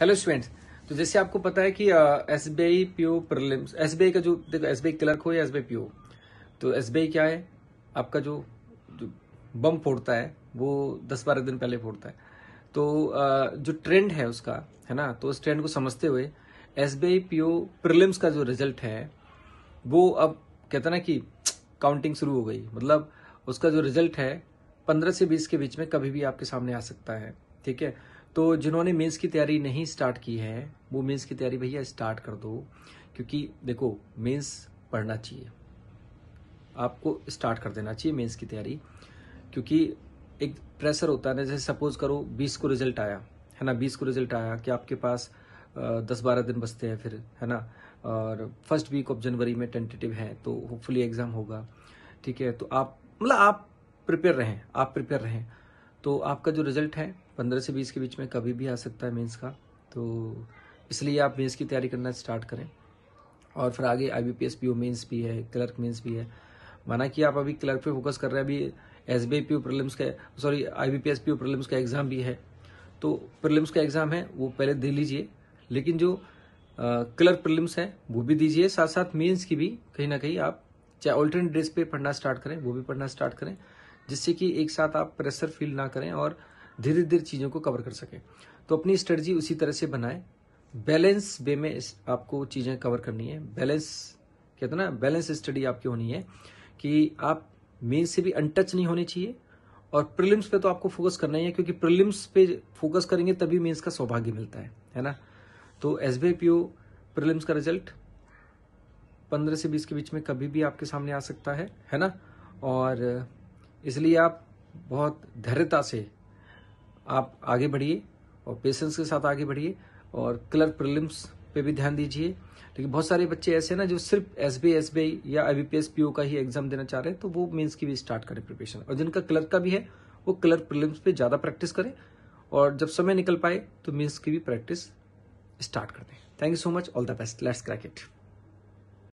Hello students तो जैसे आपको पता है कि S B I PO prelims S B I का जो देखो एस बी आई क्लर्क हो या एस बी आई पीओ तो एस बी आई क्या है? आपका जो जो बम फोड़ता है वो दस बारह दिन पहले फोड़ता है। तो uh, जो ट्रेंड है उसका है ना? तो उस ट्रेंड को समझते हुए S B I PO prelims का जो रिज़ल्ट है वो अब कहते ना कि काउंटिंग शुरू हो गई। मतलब उसका जो रिज़ल्ट है पंद्रह से बीस के बीच में कभी भी आपके सामने आ सकता है। ठीक है? तो जिन्होंने मेंस की तैयारी नहीं स्टार्ट की है, वो मेंस की तैयारी भैया स्टार्ट कर दो, क्योंकि देखो, मेंस पढ़ना चाहिए। आपको स्टार्ट कर देना चाहिए मेंस की तैयारी, क्योंकि एक प्रेशर होता है ना, जैसे सपोज़ करो बीस को रिज़ल्ट आया, है ना, बीस को रिज़ल्ट आया कि आपके पास दस बारह दिन बचते हैं फिर, है ना, और फ़र्स्ट वीक ऑफ़ जनवरी में टेंटेटिव है तो होपफुली एग्ज़ाम होगा, ठीक है तो आप मतलब आप प्रिपेयर रहें, आप प्रिपेयर रहें। तो आपका जो रिज़ल्ट है, पंद्रह से बीस के बीच में कभी भी आ सकता है मेंस का। तो इसलिए आप मेंस की तैयारी करना स्टार्ट करें। और फिर आगे I B P S P O mains भी है क्लर्क मेंस भी है। माना कि आप अभी क्लर्क पे फोकस कर रहे हैं, अभी S B P O prelims का sorry I B P S P O prelims का एग्ज़ाम भी है। तो प्रिलिम्स का एग्ज़ाम है, वो पहले दे लीजिए। लेकिन जो क्लर्क प्रिलिम्स है, वो भी दीजिए। साथ साथ मेन्स की भी कहीं ना कहीं आप, चाहे ऑल्टरनेट ड्रेस पे पढ़ना स्टार्ट करें, वो भी पढ़ना स्टार्ट करें। जिससे कि एक साथ आप प्रेशर फील ना करें और धीरे धीरे चीज़ों को कवर कर सकें। तो अपनी स्ट्रेटजी उसी तरह से बनाएँ। बैलेंस वे में आपको चीज़ें कवर करनी है। बैलेंस कहते ना बैलेंस स्टडी आपकी होनी है कि आप मेन से भी अनटच नहीं होने चाहिए और प्रिलिम्स पे तो आपको फोकस करना ही है क्योंकि प्रिलिम्स पे फोकस करेंगे तभी मेंस का सौभाग्य मिलता है है ना? तो एस बी प्रिलिम्स का रिज़ल्ट पंद्रह से बीस के बीच में कभी भी आपके सामने आ सकता है है ना? और इसलिए आप बहुत धैर्यता से आप आगे बढ़िए और पेशेंस के साथ आगे बढ़िए और क्लर्क प्रिलिम्स पे भी ध्यान दीजिए। लेकिन बहुत सारे बच्चे ऐसे हैं ना जो सिर्फ़ एस बी एस बी या I B P S P O का ही एग्ज़ाम देना चाह रहे हैं तो वो मेंस की भी स्टार्ट करें प्रिपरेशन और जिनका क्लर्क का भी है, वो क्लर्क प्रिलिम्स पे ज़्यादा प्रैक्टिस करें और जब समय निकल पाए तो मेंस की भी प्रैक्टिस स्टार्ट कर दें। Thank you so much all the best let's crack it